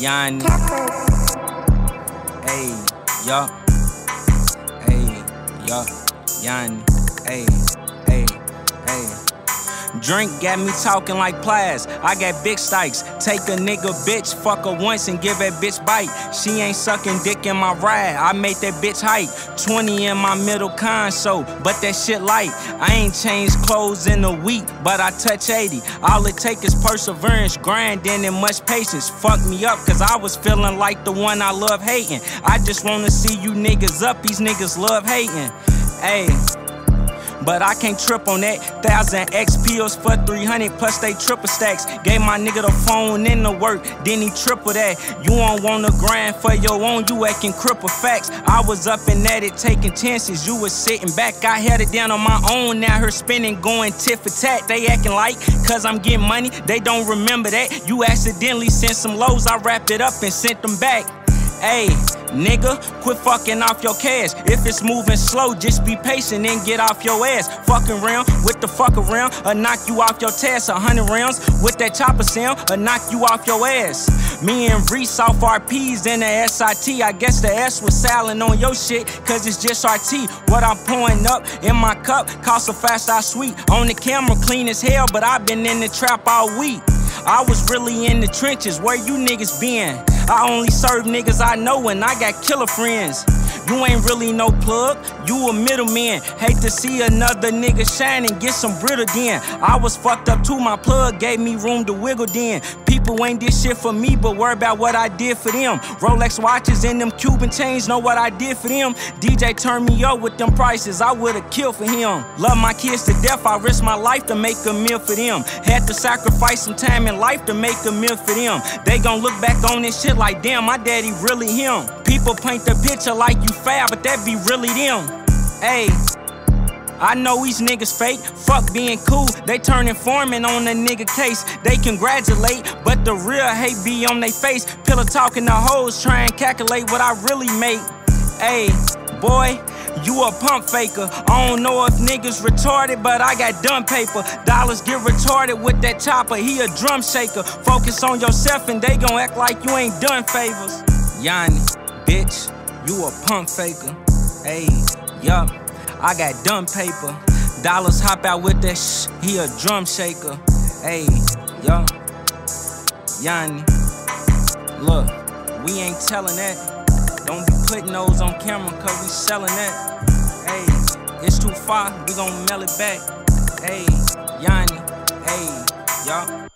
Yonni. Hey, yup. Hey, yup. Yonni. Hey. Drink got me talking like pliers. I got big stikes. Take a nigga bitch, fuck her once and give that bitch bite. She ain't sucking dick in my ride. I made that bitch height. 20 in my middle console, but that shit light. I ain't changed clothes in a week, but I touch 80. All it take is perseverance, grinding, and much patience. Fuck me up, cause I was feeling like the one I love hating. I just wanna see you niggas up, these niggas love hating. Ayy. But I can't trip on that. Thousand X pills for 300 plus they triple stacks. Gave my nigga the phone in the work, then he triple that. You don't want to grind for your own, you acting cripple facts. I was up and at it, taking chances. You was sitting back. I had it down on my own. Now her spinning, going tit for tat. They acting like, cause I'm getting money, they don't remember that. You accidentally sent some lows, I wrapped it up and sent them back. Hey, nigga, quit fucking off your cash. If it's moving slow, just be patient and get off your ass. Fucking around with the fuck around, or knock you off your task. A hundred rounds with that chopper sound, or knock you off your ass. Me and Reese off RPs in the SRT. I guess the S was silent on your shit, cause it's just RT. What I'm pouring up in my cup costs so fast I sweet. On the camera, clean as hell, but I've been in the trap all week. I was really in the trenches, where you niggas been? I only serve niggas I know and I got killer friends. You ain't really no plug, you a middleman. Hate to see another nigga shine and get some brittle then. I was fucked up too, my plug gave me room to wiggle then. People ain't did shit for me, but worry about what I did for them. Rolex watches and them Cuban chains know what I did for them. DJ turned me up with them prices, I would've killed for him. Love my kids to death, I risked my life to make a meal for them. Had to sacrifice some time in life to make a meal for them. They gon' look back on this shit like, damn, my daddy really him. People paint the picture like you fab, but that be really them. Hey. I know these niggas fake, fuck being cool. They turn informant on a nigga case. They congratulate, but the real hate be on they face. Pillow talking the hoes, try and calculate what I really make. Hey, boy, you a pump faker. I don't know if niggas retarded, but I got done paper. Dollars get retarded with that chopper, he a drum shaker. Focus on yourself and they gon' act like you ain't done favors. Yonni, bitch, you a pump faker. Hey, yup. I got dumb paper. Dollars hop out with that he a drum shaker. Hey, yo, Yonni. Look, we ain't telling that. Don't be putting those on camera cause we selling that. Hey, it's too far, we gon' mail it back. Hey, Yonni. Hey, y'all.